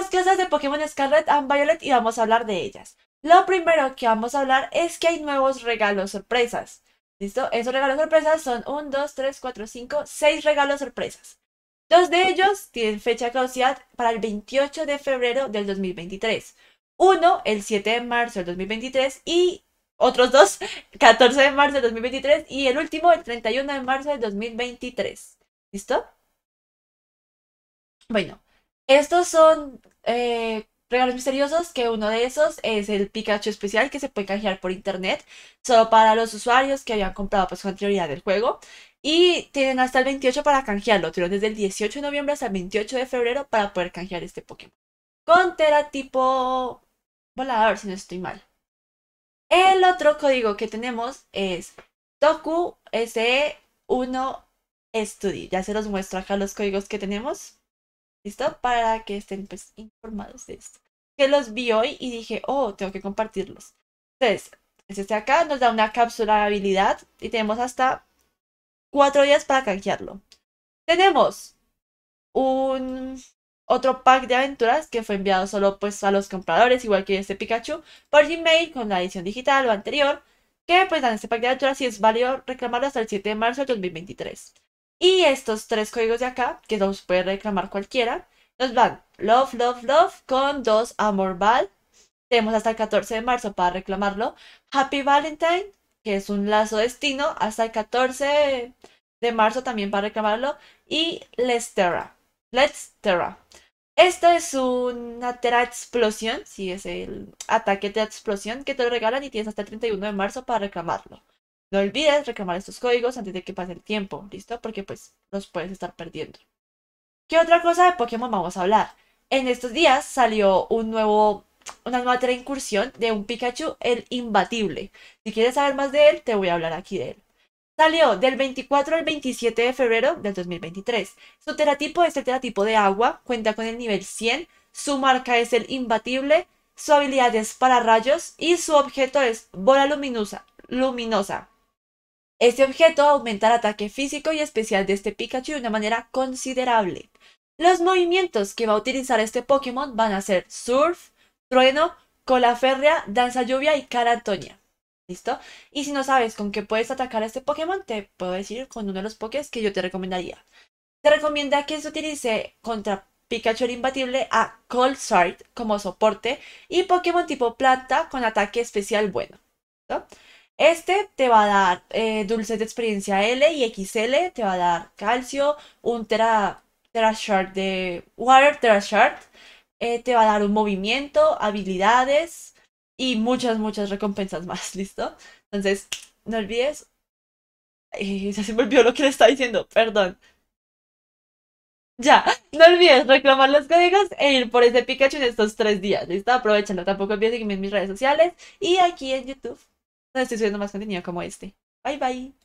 nuevas cosas de Pokémon Scarlet and Violet y vamos a hablar de ellas. Lo primero que vamos a hablar es que hay nuevos regalos sorpresas. ¿Listo? Esos regalos sorpresas son 1, 2, 3, 4, 5, 6 regalos sorpresas. Dos de ellos tienen fecha de caducidad para el 28 de febrero del 2023. Uno, el 7 de marzo del 2023 y otros dos, 14 de marzo del 2023 y el último, el 31 de marzo del 2023. ¿Listo? Bueno, estos son eh, regalos misteriosos, que uno de esos es el Pikachu especial que se puede canjear por internet, solo para los usuarios que habían comprado pues con anterioridad del juego. Y tienen hasta el 28 para canjearlo. Tienen desde el 18 de noviembre hasta el 28 de febrero para poder canjear este Pokémon. Con Tera tipo volador, si no estoy mal. El otro código que tenemos es Toku SE1 Study. Ya se los muestro acá los códigos que tenemos. ¿Listo? Para que estén pues informados de esto. Que los vi hoy y dije, oh, tengo que compartirlos. Entonces, este acá nos da una cápsula de habilidad y tenemos hasta cuatro días para canjearlo. Tenemos un otro pack de aventuras que fue enviado solo pues a los compradores, igual que este Pikachu, por Gmail con la edición digital o anterior, que pues dan este pack de aventuras y es válido reclamarlo hasta el 7 de marzo del 2023. Y estos tres códigos de acá, que los puede reclamar cualquiera, nos van Love, Love, Love con dos Amor Val. Tenemos hasta el 14 de marzo para reclamarlo. Happy Valentine, que es un lazo destino, hasta el 14 de marzo también para reclamarlo. Y Let's Terra. Let's Terra. Esta es una Terra Explosión, sí, es el ataque de explosión que te lo regalan y tienes hasta el 31 de marzo para reclamarlo. No olvides reclamar estos códigos antes de que pase el tiempo, ¿listo? Porque pues los puedes estar perdiendo. ¿Qué otra cosa de Pokémon vamos a hablar? En estos días salió un nuevo, una nueva incursión de un Pikachu, el imbatible. Si quieres saber más de él, te voy a hablar aquí de él. Salió del 24 al 27 de febrero del 2023. Su teratipo es el teratipo de agua, cuenta con el nivel 100, su marca es el imbatible, su habilidad es para rayos y su objeto es bola luminosa. luminosa. Este objeto aumenta el ataque físico y especial de este Pikachu de una manera considerable. Los movimientos que va a utilizar este Pokémon van a ser Surf, Trueno, Cola Férrea, Danza Lluvia y Cara Antonia. ¿Listo? Y si no sabes con qué puedes atacar a este Pokémon, te puedo decir con uno de los Pokés que yo te recomendaría. Te recomienda que se utilice contra Pikachu el imbatible a Cold Sword como soporte y Pokémon tipo plata con ataque especial bueno. Este te va a dar eh, dulces de experiencia L y XL, te va a dar calcio, un tera, tera shard de water, tera shard, eh, te va a dar un movimiento, habilidades y muchas, muchas recompensas más, ¿listo? Entonces, no olvides... Eh, se me olvidó lo que le estaba diciendo, perdón. Ya, no olvides reclamar los códigos e ir por ese Pikachu en estos tres días, ¿listo? Aprovechalo, tampoco olvides seguirme en mis redes sociales y aquí en YouTube donde estoy subiendo más contenido como este. Bye bye.